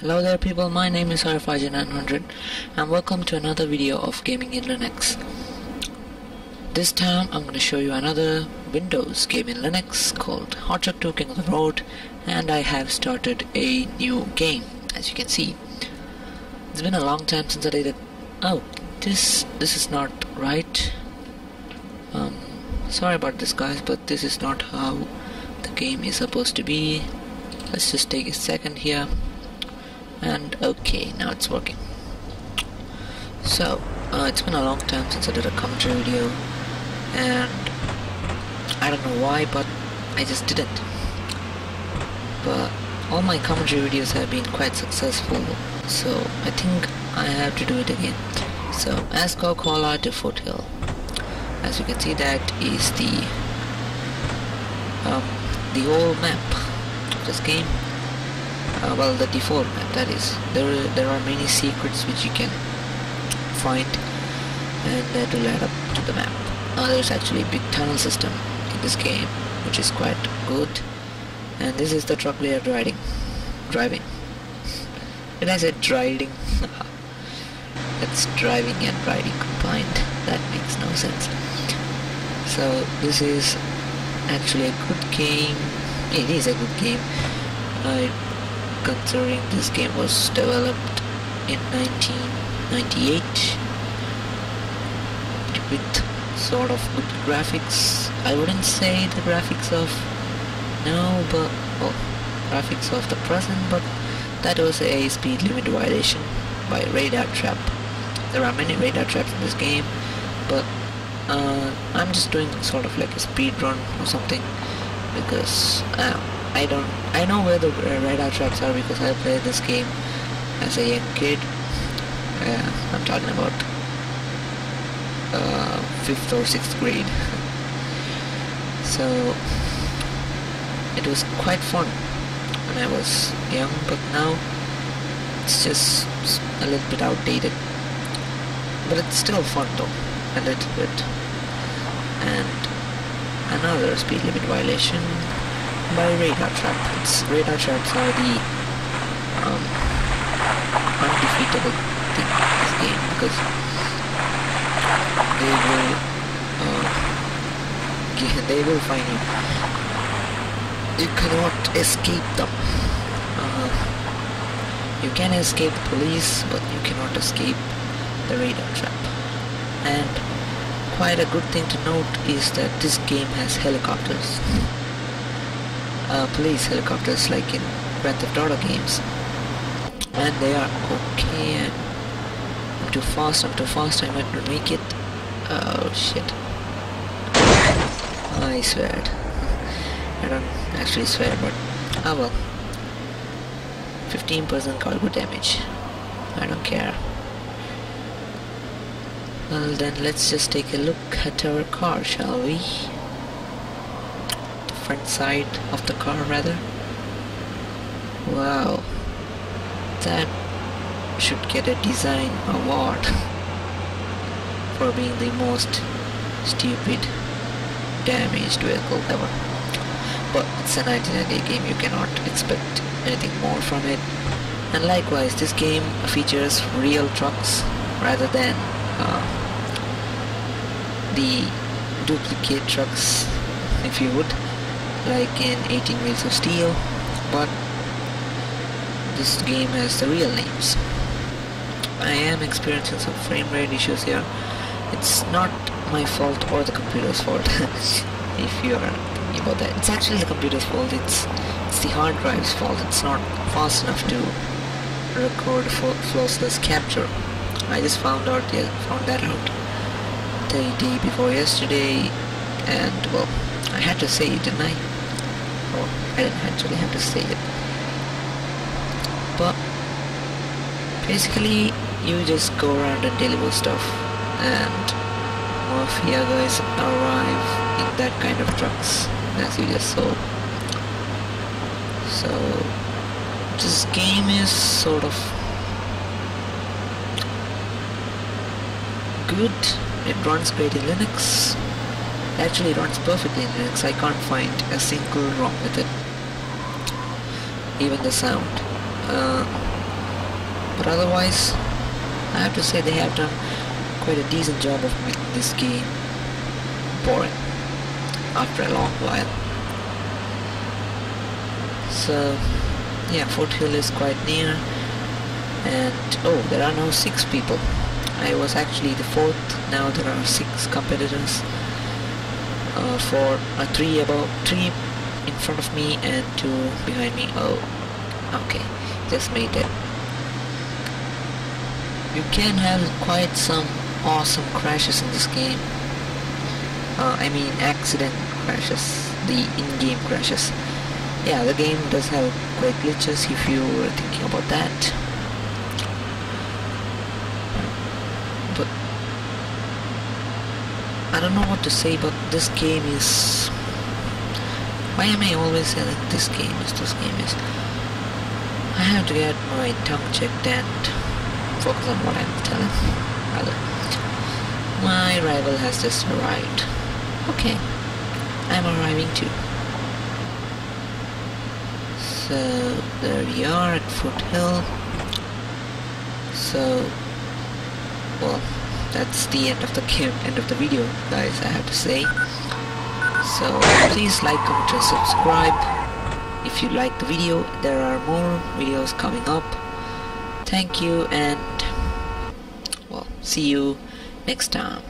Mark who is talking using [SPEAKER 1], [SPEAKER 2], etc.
[SPEAKER 1] Hello there people, my name is Hari5g900 and welcome to another video of Gaming in Linux. This time I'm going to show you another Windows game in Linux called Hard Truck 2 King of the Road and I have started a new game as you can see. It's been a long time since I did it. Oh, this this is not right. Um, sorry about this guys but this is not how the game is supposed to be. Let's just take a second here and okay now it's working. So uh, it's been a long time since I did a commentary video. And I don't know why but I just didn't. But all my commentary videos have been quite successful. So I think I have to do it again. So Ascot to Foothill as you can see that is the um, the old map of this game uh, well the default map that is. There there are many secrets which you can find and that will add up to the map. Uh, there's actually a big tunnel system in this game which is quite good. And this is the truck are driving driving. Did I say driving. It's driving and riding combined. That makes no sense. So this is actually a good game. It is a good game considering this game was developed in 1998 with sort of good graphics. I wouldn't say the graphics of now, but well, graphics of the present, but that was a speed limit violation by radar trap. There are many radar traps in this game, but uh, I'm just doing sort of like a speed run or something because uh, I don't I know where the radar traps are because I played this game as a young kid. Uh, I'm talking about uh, fifth or sixth grade. So it was quite fun when I was young but now it's just a little bit outdated. But it's still fun though a little bit. And another speed limit violation by radar. It's radar traps are the um, undefeatable thing in this game because they will uh, they will find you. You cannot escape them. Uh, you can escape the police, but you cannot escape the radar trap. And quite a good thing to note is that this game has helicopters uh, police helicopters like in Grand Theft Auto games. And they are okay and I'm too fast, I'm too fast, I might not make it. Oh shit. I swear. I don't actually swear but oh well. 15% cargo damage. I don't care. Well then let's just take a look at our car shall we front side of the car rather. Wow, that should get a design award for being the most stupid damaged vehicle ever. But it's a 1998 game, you cannot expect anything more from it. And likewise, this game features real trucks rather than uh, the duplicate trucks, if you would like in 18 Wheels of Steel, but this game has the real names. I am experiencing some frame rate issues here. It's not my fault or the computer's fault, if you are thinking about that. It's actually the computer's fault, it's, it's the hard drive's fault. It's not fast enough to record for flawless capture. I just found out, yeah, found that out the day before yesterday, and well, I had to say it, didn't I? Or I didn't actually have to say it. But basically, you just go around and deliver stuff, and mafia guys arrive in that kind of trucks, as you just saw. So this game is sort of good. It runs great in Linux actually runs perfectly in Linux. I can't find a single wrong with it. Even the sound. Uh, but otherwise I have to say they have done quite a decent job of making this game boring after a long while so yeah Fort Hill is quite near and oh there are now six people I was actually the fourth now there are six competitors uh, four uh, three about three in front of me and two behind me. Oh okay. Just made it. You can have quite some awesome crashes in this game. Uh, I mean accident crashes the in-game crashes. Yeah the game does have quite glitches if you were thinking about that but I don't know what to say but this game is why am I always saying this game is this game is? I have to get my tongue checked and focus on what I'm telling. Rather my rival has just arrived okay I'm arriving too. So there we are at Foothill so well that's the end of the end of the video guys I have to say. So please like comment and subscribe. If you like the video there are more videos coming up. Thank you and well see you next time